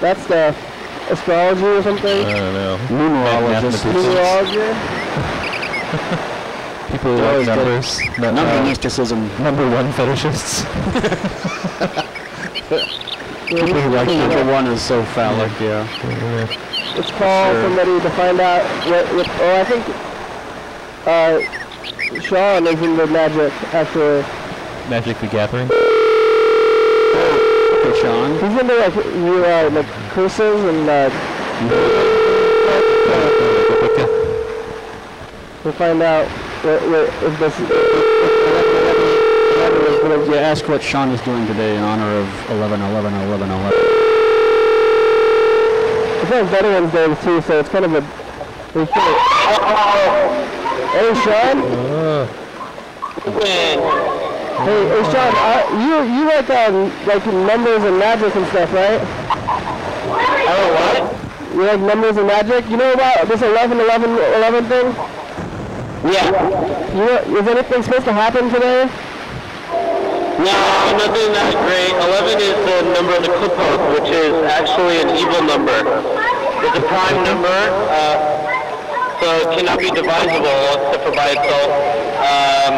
that stuff? Astrology or something? I don't know. Numerologist. Mathematicians. Numerology? People who like numbers. nu- Number uh, mysticism. number one fetishists. People who like Number the, one is so phallic, yeah. uh, Let's call Sure. somebody to find out what, what oh I think uh, Sean is in the magic after... Magic the Gathering. Okay, Sean. He's into like you uh, like curses and uh, we'll find out what, what if this Yeah, ask what Sean is doing today in honor of 11, 11, 11, 11. It's on Veterans Day too, so it's kind of a. It's kind of, hey Sean. Oh, Hey, hey Sean. Uh, you you like um like numbers and magic and stuff, right? Oh, what? You like numbers and magic? You know about this 11 11 11 thing? Yeah. You know, is anything supposed to happen today? No, nothing that great. 11 is the number of the Clipos, which is actually an evil number. It's a prime number, uh, so it cannot be divisible except for by itself. Um,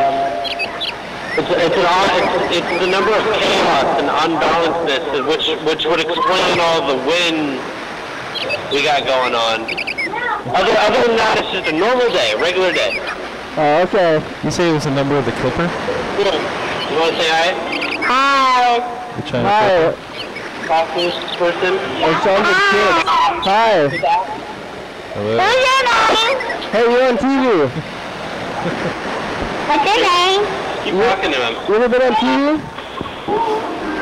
it's, it's, an, it's, it's the number of chaos and unbalancedness, which, which would explain all the wind we got going on. Other, other than that, it's just a normal day, regular day. Oh, okay. you say it was the number of the Clipper? Yeah. You want to say hi? Hi. The China Clipper? Hi. Talk to this person. Oh, hey, Sean's with kids. Hi. Hello? Hey, you're on TV. What's your name? Keep talking to him. You ever been on TV?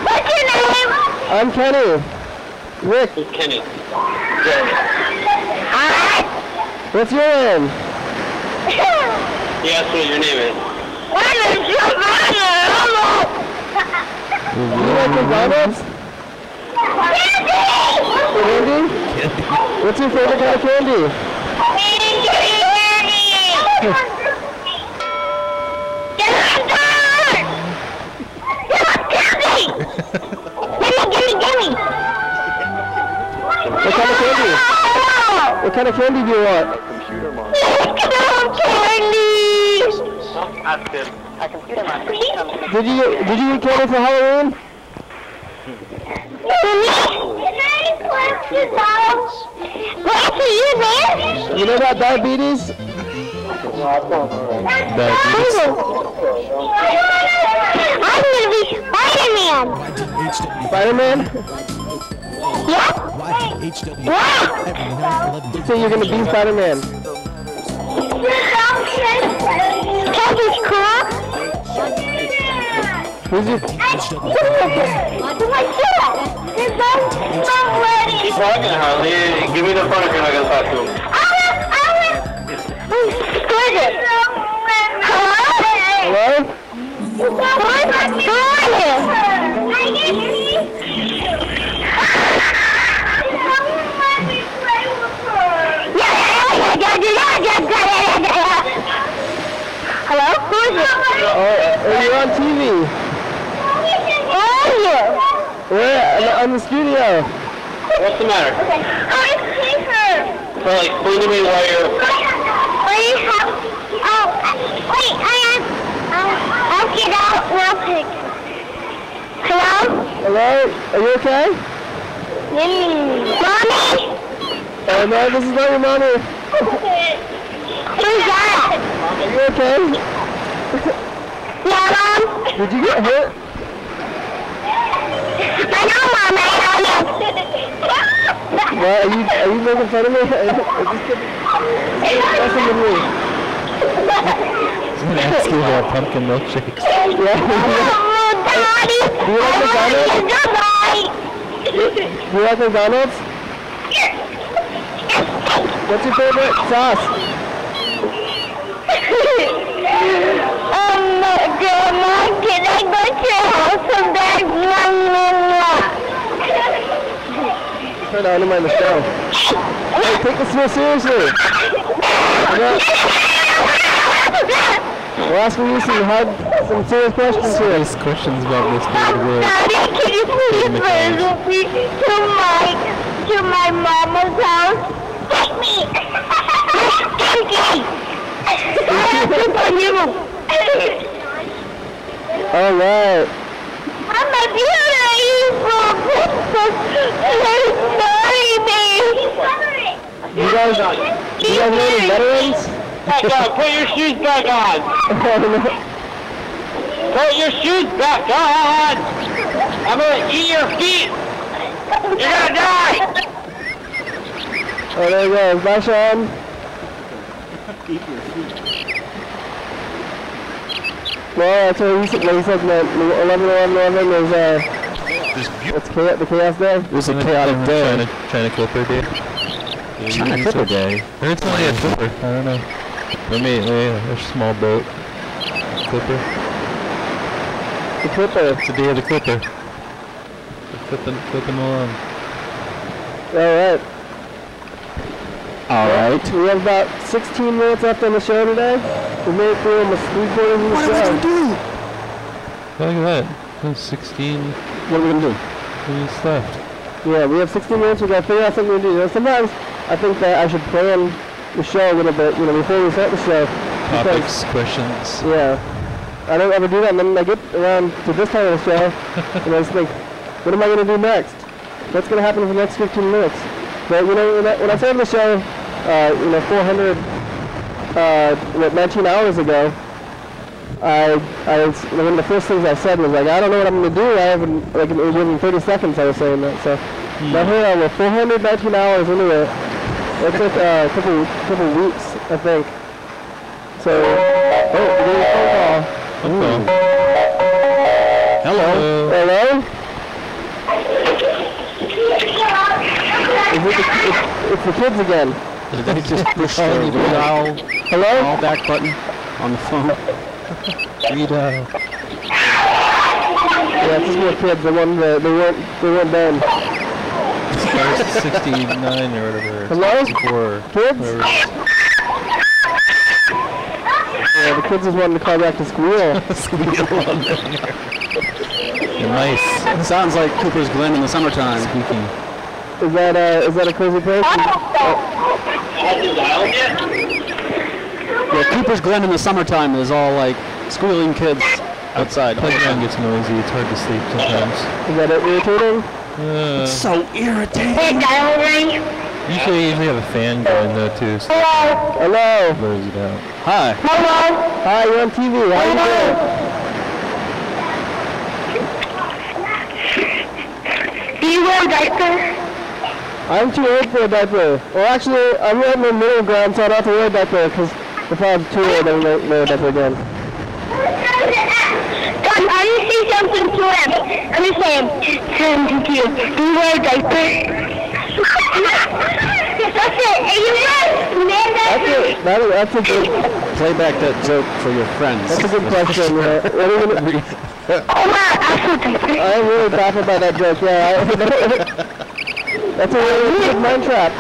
What's your name? I'm Kenny. Rick, Who's Kenny? what's your name? He asked what your name is. My name's Giovanna. Hello. You like McDonald's? Candy? Candy? What's your favorite kind of candy? What kind of candy? What kind of candy do you want? Computer That's good. Did you did you eat candy for Halloween? You know about diabetes? Diabetes. I'm gonna be Spider-Man. Spider-Man? Yep. YHW. Wow. Every night, 11 You say you're gonna be Spider-Man. Toby's cool. Who's your... Keep talking, Harley. Give me the phone if you're not gonna talk to him. Hello? Hello? Hello? Who is it? Oh, you're on TV. Where are you? We're on- on the studio. What's the matter? Okay. I'm Peter. Well, explain to me why you're... We have. Oh, wait, I am. Uh, I'll get out real quick. Hello? Hello? Are you okay? Mommy? Oh no, this is not your mommy. Who's that? Are you okay? Yeah, Mom? Did you get hurt? I know, Mom. I know. What? Are you are you making fun of me? Is this messing with me? I'm gonna ask you about pumpkin milkshakes. Yeah. Oh, Daddy. Do you like McDonald's? Goodbye. Do you like McDonald's? What's your favorite sauce? Um, Grandma, can I go to your house someday? Mwah, mwah, mwah. Turn on to my show. Hey, take this real seriously. We're asking you some hard, some serious questions here. Nice questions about this day Daddy, can you please visit me to my to my mama's house? Take me. Take me. For you. All right. I'm a beautiful princess. Marry me. You guys, you guys know any veterans? Back on. Put your shoes back on. Put your shoes back on. I'm gonna eat your feet. You're gonna die. oh, there he goes. Bye, Sean. Well, that's what he said, what he said that 11 11 11 is, uh, it's chaos, the chaos day. It was a chaotic China, day. China Clipper Day. China Clipper Day. Or it's only a clipper. I don't know. For me, yeah, a small boat. Clipper. The Clipper. It's the day of the clipper. They're Clipping, clipping along. Alright. All right. We have about 16 minutes left on the show today. We made it through almost three quarters of the show. do? Look at that. There's 16 What are we gonna do? minutes left. Yeah, we have 16 minutes. We gotta figure out something to do. You know, sometimes I think that I should plan the show a little bit, you know, before we start the show. Because- Topics, questions. Yeah. I don't ever do that, and then I get around to this part of the show, and I just think, what am I going to do next? What's going to happen for the next 15 minutes? But, you know, when I, when I started the show, uh, you know, 400, uh, what, 19 hours ago, I, I was, one of the first things I said was like, I don't know what I'm going to do. I haven't, like, it was within 30 seconds I was saying that, so. Now here I was, 419 hours into it. It took uh, a couple, couple weeks, I think. So, oh, we're getting a phone call. Phone call. Hello. Uh, Hello? Is it the, it's, it's the kids again. Did they just push the Oh, you dial, Hello? dial back button on the phone? Rita. Yeah, it's just more kids. They weren't, uh, they weren't, they weren't done. Star 69 or whatever. Hello? 64. Kids? Whatever. Yeah, the kids just wanted to call back to school. Squeal on there. The mice. Sounds like Cooper's Glen in the summertime. Speaking. Is that, uh, is that a cozy place? Yeah, Cooper's Glen in the summertime is all like squealing kids outside. Playground gets noisy. It's hard to sleep sometimes. Is that it irritating? Uh, so irritating. Hey, dial ring. usually, usually have a fan going though too, so Hello. Hello. it blurs it out. Hi. Hello. Hi, you're on TV. How you doing? Do you wear a diaper? I'm too old for a diaper. Well, actually, I'm right in the middle ground, so I don't have to wear a diaper because if I'm too old, I'm going to wear a diaper again. God, I need to say something to him. I'm just saying, something to you. Do you wear a diaper? That's it. Are you wearing man That's diaper? a, that is, that's a good, Play back that joke for your friends. that's a good question. Yeah. What are you gonna, Oh, wow, actual diaper. I'm really baffled by that joke. Yeah, I, that's a really good mind trap.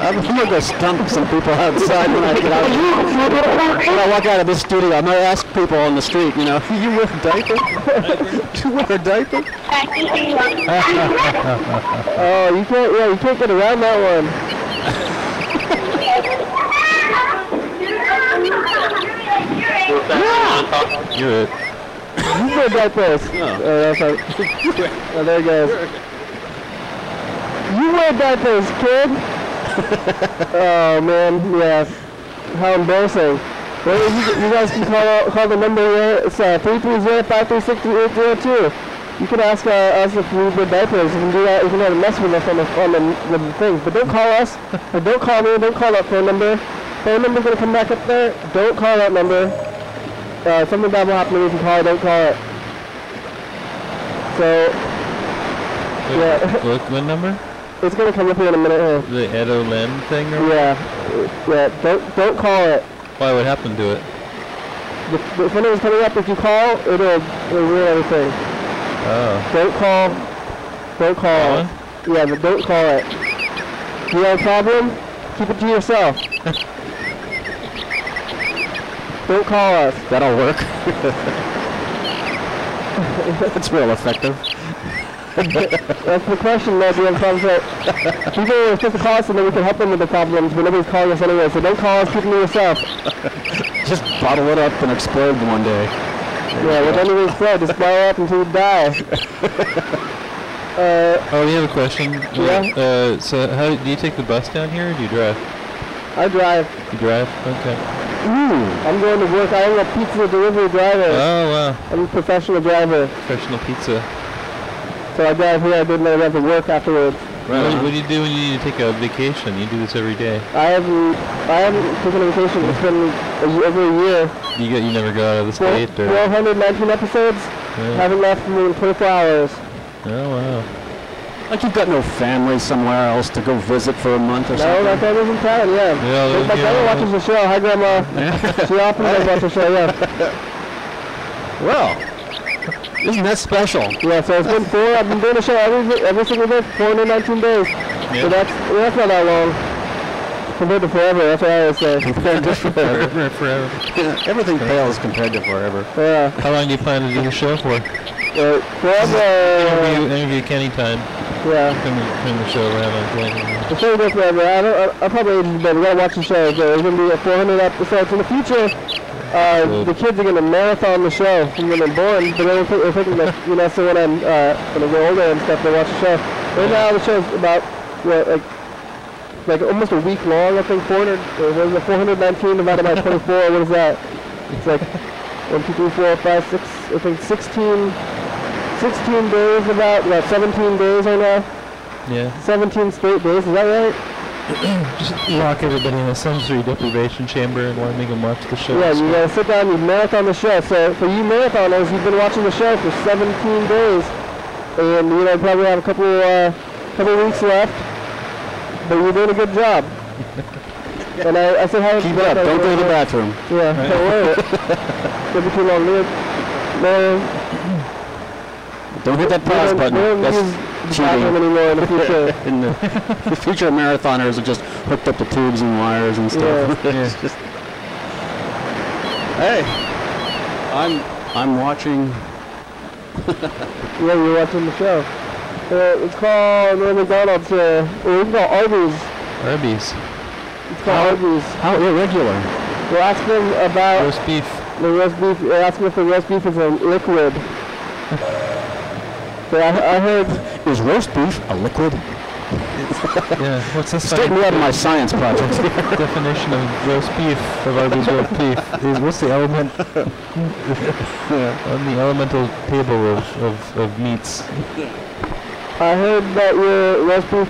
I'm gonna go stump some people outside when I get out. When I walk out of this studio, I'm gonna ask people on the street, you know, you wear a diaper? Do you wear a diaper? Oh, you can't. Yeah, you can't get around that one. You're it. You wear diapers. Oh, that's right. oh, there it goes. You wear diapers, kid. oh man, yeah. How embarrassing. Well, you, you guys can call out, call the number here. It's uh, 330-536-2802. You can ask uh, us if we wear diapers. You can do that. You can have a mess with us on the, on the, the thing. But don't call us. or don't call me. Don't call that phone number. Phone number's gonna come back up there. Don't call that number. Uh, something bad will happen if you call it. Don't call it. So Yeah. What, what number? It's gonna come up here in a minute. Here. The Edo Lem thing or Yeah, yeah. Don't don't call it. Why? What happened to it? The, the phone number's coming up. If you call, it'll it'll ruin everything. Oh. Don't call. Don't call. Call it. Yeah, but don't call it. If you have a problem, keep it to yourself. don't call us. That'll work. That's real effective. That's the question, though. Do you have problems that people are supposed to call us and then we can help them with the problems, but nobody's calling us anyway. So don't call us. Keep it to yourself. Just bottle it up and explode one day. Yeah, with any explode, just blow up until you die. Uh, Oh, we have a question. Yeah? Uh, so, how do you take the bus down here, or do you drive? I drive. You drive? Okay. Ooh. I'm going to work. I am a pizza delivery driver. Oh wow, I'm a professional driver. professional pizza. So I drive here. I didn't know I have work afterwards. What, what do you do when you need to take a vacation? You do this every day. I haven't, I haven't taken a vacation. It's been a, y- over a year. You get you never go out of the Four- state, or 119 episodes. Yeah. Haven't left more than 24 hours. oh wow. Like you've got no family somewhere else to go visit for a month or No, something. my family's in town. Yeah. Yeah, my yeah, grandma yeah. watches the show. Hi, grandma. Yeah. she often does watch the show. Yeah. Well, isn't that special? Yeah. So it's been four. I've been doing the show every every single day for 419 days. Yeah. So that's that's not that long compared to forever. That's what I always say. Compared to forever. Forever, forever. Everything pales compared to forever. Yeah. How long do you plan to do the show for? Uh, forever. Interview, interview Kenny time. Yeah. Turn the, turn the show around on Kenny. The show goes forever. I don't. I, I'll probably age but we gotta watch the show. So there's gonna be a 400 episodes in the future. Uh, the kids are gonna marathon the show from when they're born, but then we're thinking that you know, so when I'm uh, when I get older and stuff, they watch the show. Right now, the show's about what, like like almost a week long. I think 400. Or what is it? 419 divided by 24. What is that? It's like one, two, three, four, five, six. I think 16. 16 days about, about 17 days right now. Yeah. 17 straight days, is that right? Just lock everybody in a sensory deprivation chamber and want to make them watch the show. Yeah, you gotta sit down, you marathon the show. So for you marathoners, you've been watching the show for 17 days, and you know probably have a couple uh, couple weeks left, but you're doing a good job. and I, I said hi. Keep it up. Don't go to the bathroom. Yeah, don't worry. Don't be too long. Live. No, Don't hit that pause don't, button. Don't That's use the bathroom cheating. anymore in the future. In the, the future marathoners are just hooked up to tubes and wires and stuff. Yeah. It's just- hey, I'm I'm watching. yeah, you're watching the show. Uh, it's called uh, McDonald's. Uh, it's called Arby's. Arby's. It's called Arby's. How irregular. We'll ask them about Roast beef. The roast beef, they're asking if the roast beef is a liquid. So I, I heard, Is roast beef a liquid? Yeah. What's this Straighten me out of my science project. definition of roast beef of Arby's roast beef? Is what's the element on the elemental table of, of, of meats? I heard that your roast beef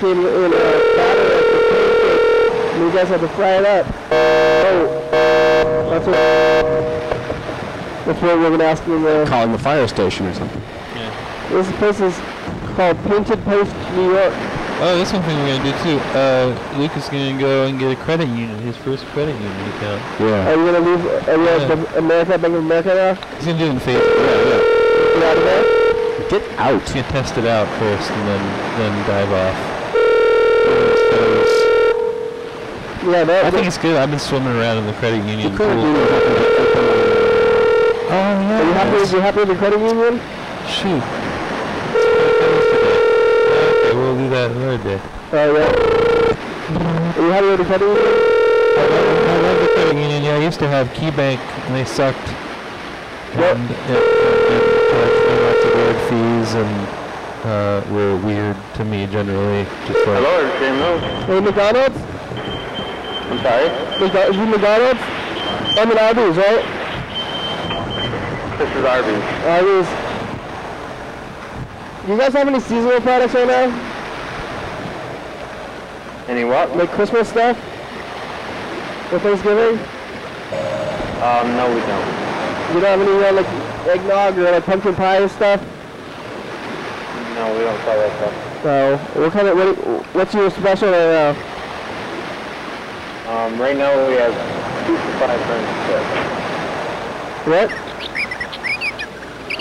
came in a batter pancake, and you guys had to fry it up. Oh, that's what, that's what we're gonna ask in the, Calling the fire station or something. This place is called Painted Post, New York. Oh, that's one thing we're gonna do too. Uh, Luke is gonna go and get a credit union, his first credit union account. Are Yeah. Are you gonna leave, are you Yeah. the America, Bank of America now? He's gonna do it in Facebook. Get out of there? Get out. He's gonna test it out first and then then dive off. Yeah, that, I think it's good. I've been swimming around in the credit union Credit pool. union happened to open, Oh yeah. are you happy, it's- you happy with the credit union? Shoot. Okay, we'll do that another day. Oh, yeah. Are you happy with the credit union? I love, the credit union. Yeah, I used to have KeyBank, and they sucked. Yep. And, and, and charged me lots of weird fees, and uh, were weird to me generally. Just like Hello, it's Jay Hey, McDonald's? I'm sorry. McDo- is it McDonald's? I'm an Arby's, right? This is Arby's. Arby's. Do you guys have any seasonal products right now? Any what? Like Christmas stuff? For Thanksgiving? Um, no, we don't. You don't have any uh, like eggnog or like pumpkin pie or stuff? No, we don't sell that stuff. So, what kind of, what, what's your special right now? Um, right now we have two for five French toast. What?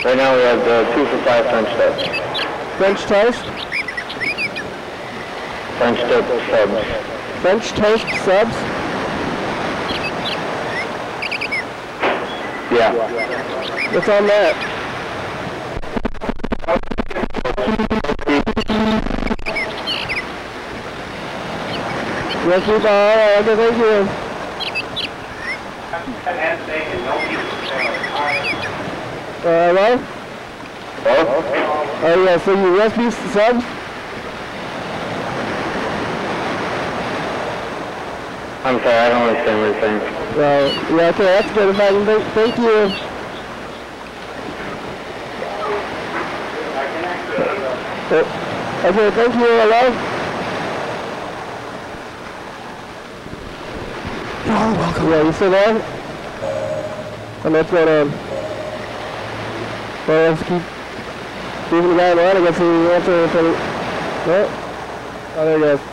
Right now we have the two for five French toast. French toast? French toast subs. French toast subs? Yeah. What's on that? Yes, we are. Okay, thank you. Uh, hello? Hello? Oh, yeah, so you recipe subs? I'm sorry, I don't understand what you're saying. Well, yeah, okay, that's good. I thank, thank you. Uh, Okay, thank you. Hello? You're welcome. Yeah, you still there? And what's going on? Well, let's keep leaving the guy line. I guess he until... No? Oh, there he goes.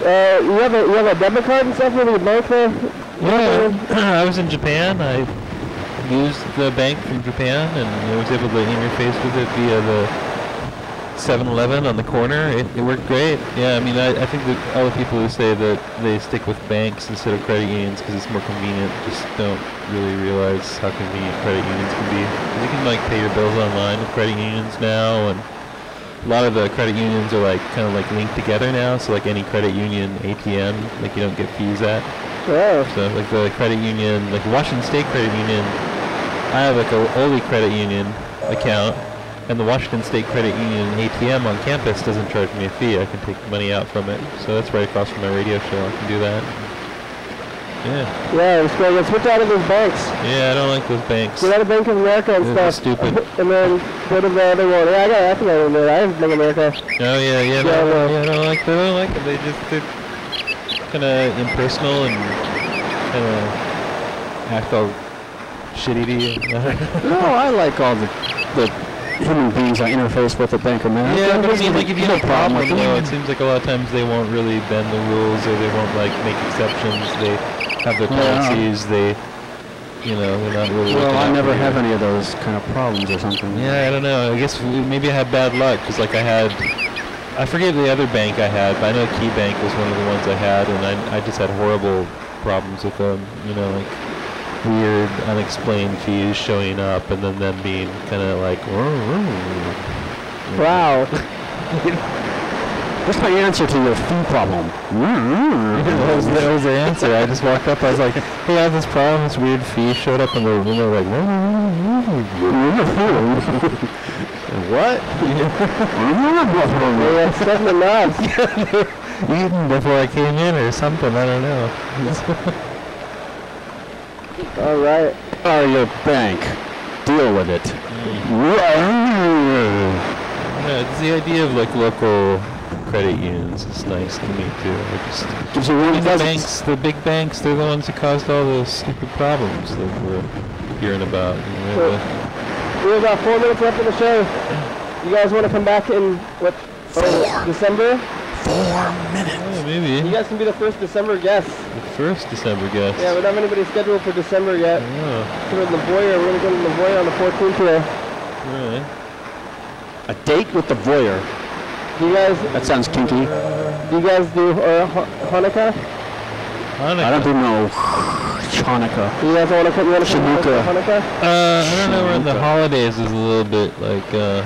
Uh, you have a you have a debit card and stuff with there? Yeah, I was in Japan. I used the bank from Japan, and I was able to interface with it via the 7-Eleven on the corner. It, it worked great. Yeah, I mean, I, I think that all the people who say that they stick with banks instead of credit unions because it's more convenient just don't really realize how convenient credit unions can be. you can like pay your bills online with credit unions now, and a lot of the credit unions are like kind of like linked together now. So like any credit union ATM, like you don't get fees at. Oh, So like the credit union, like Washington State Credit Union, I have like a Oli Credit Union account, and the Washington State Credit Union ATM on campus doesn't charge me a fee. I can take money out from it. So that's right across from my radio show. I can do that. Yeah, yeah, it's great. Switch out of those banks. yeah. I don't like those banks. Get out of Bank of America and They're stuff. stupid. and then go to the other one. Yeah, I got I think I remember that. I have Bank of America. Oh yeah, yeah. Yeah, No, no. yeah, I don't like. I don't like them. They just they're kind of impersonal and kind of act all shitty to you. No, I like all the the human beings I interface with at Bank of America. Yeah, but I There's mean, no- like, if you no have a problem, with though, them. it seems like a lot of times they won't really bend the rules, or they won't like make exceptions. They have their Yeah. policies. They, you know, they're not really. Well, I never have any of those kind of problems or something. Yeah, I don't know. I guess maybe I had bad luck because like I had, I forget the other bank I had, but I know Key Bank was one of the ones I had, and I I just had horrible problems with them. You know, like weird, unexplained fees showing up, and then them being kind of like. "Whoa, whoa." Wow. What's my answer to your fee problem? that, was, that was the answer. I just walked up. I was like, "Hey, I have this problem. This weird fee showed up in the room." They were like, "What?" Yeah, the mouth. Eaten before I came in or something. I don't know. All right. Or your bank. Deal with it. Mm. Yeah, it's the idea of like local credit unions. It's nice to me too. I just Gives you warm the banks, the big banks, they're the ones that caused all those stupid problems that we're hearing about. You know, Sure. the- We have about four minutes left in the show. You guys want to come back in what? Oh, December? oh, maybe You guys can be the first December guest. the first December guest. Yeah, we don't have anybody scheduled for December yet. Oh, We're in the Voyeur. We're gonna go to the Voyeur on the 14th here. really? A date with the voyeur. Do you guys? That sounds kinky. Do you guys do uh, Hanukkah? Hanukkah. I don't do no Hanukkah. Do you guys want to come? You want to come Chanukah. Hanukkah? Uh, I don't know. Around the holidays is a little bit like uh,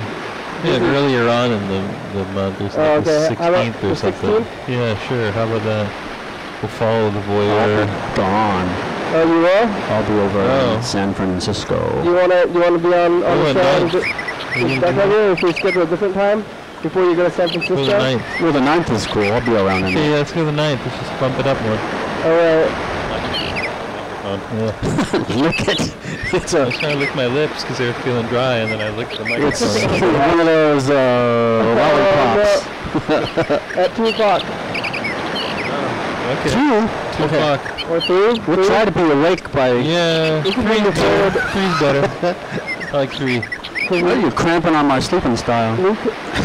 yeah, earlier on in the the month. There's Oh, like okay. the How about 16th or the something. 16th? Yeah, sure. How about that? We'll follow the voyeur. Dawn. Oh, you will? I'll be over Oh. in San Francisco. You wanna? You wanna be on on Oh, the at show? night. and get- get Stuck if we schedule a different time before you go to San Francisco? Go the ninth. Well, the ninth is cool. I'll be around Yeah, let's go the ninth. Let's just bump it up more. All right. Uh, yeah. lick it. It's a, I was trying to lick my lips because they were feeling dry, and then I licked the microphone. It's one of those uh, lollipops. At 2 o'clock. Oh, okay. Two? 2 okay. o'clock. Or 3? We'll three? try to be awake by... Yeah. 3 is better. I like 3. Cause you're cramping on my sleeping style. Luke,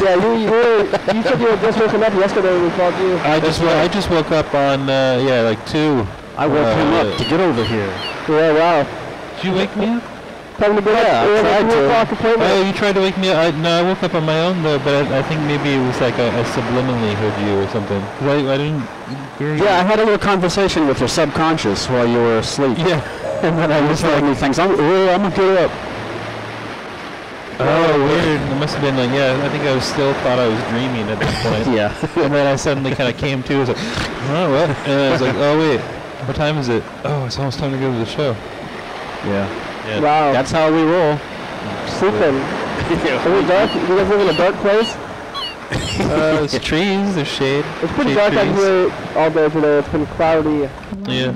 yeah, you you, were, you said you were just woken up yesterday when we called you. I just. I just woke up on uh, yeah like two. I woke uh, him up uh, to get over here. Yeah, wow. Did you wake me up? Probably yeah, I tried to. Oh, you tried to wake me up. I, no, I woke up on my own though, but I, I think maybe it was like I, subliminally heard you or something. I, I didn't hear you. Yeah, I had a little conversation with your subconscious while you were asleep. Yeah. and then I was telling you things. I'm, I'm gonna get up. Oh, weird. It must have been like yeah. I think I was still thought I was dreaming at that point. Yeah. And then I suddenly kind of came to. I was like, oh what? And I was like, oh wait, what time is it? Oh, it's almost time to go to the show. yeah. Yeah. Wow. That's how we roll. sleeping. Is it dark? You guys live in a dark place? Uh, there's trees. There's shade. It's pretty shade dark out here all day today. It's been cloudy. Yeah.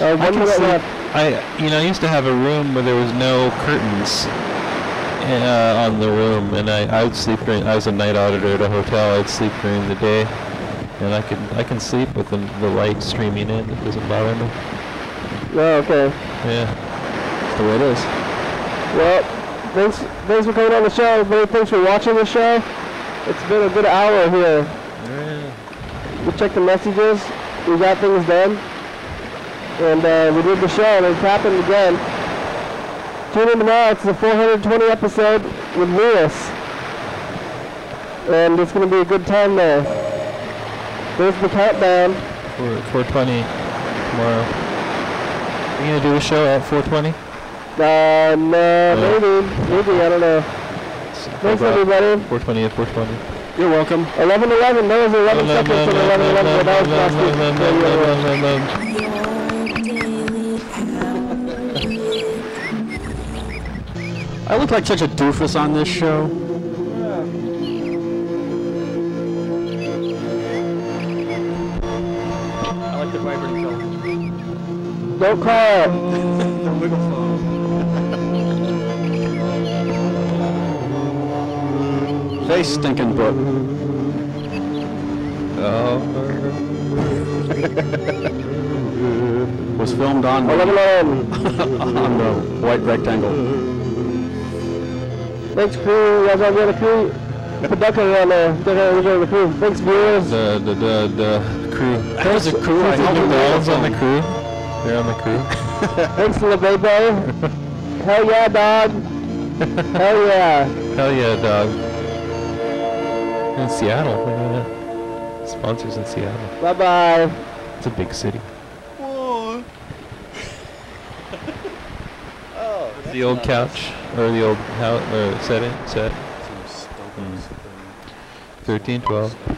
Uh, I can sleep. I, you know, I used to have a room where there was no curtains uh, on the room, and I, I would sleep during. I was a night auditor at a hotel. I'd sleep during the day, and I could I can sleep with the, the light streaming in. It doesn't bother me. Oh, okay. Yeah. That's the way it is. Well, thanks, thanks for coming on the show. Everybody, thanks for watching the show. It's been a good hour here. Yeah. We checked the messages. We got things done. And uh, we did the show, and it's happened again. Tune in tomorrow. It's the 420 episode with Lewis. And it's going to be a good time there. There's the countdown. Four, 420 tomorrow. Are You gonna do a show at 420? Uh, no, maybe. Maybe, I don't know. Thanks, everybody. 420 at 420. You're welcome. 11 11. That was 11 seconds from 11 11. but That was last week. I look like such a doofus on this show. I like the vibrating telephone. Don't call it. the wiggle phone. Face stinking book. Oh. Was filmed on 11 11. on the white rectangle. Thanks, crew. You guys all got a crew? Production on there. They're going to the crew. Thanks, viewers. The, the, the, the crew. That was a crew. I The held the McDonald's on the crew. They're on the crew. Thanks to the Bebe. Hell yeah, dog. Hell yeah. Hell yeah, dog. In Seattle, look at that. Sponsors in Seattle. Bye bye. It's a big city. the old couch or the old house or setting set. Mm. 13, 12.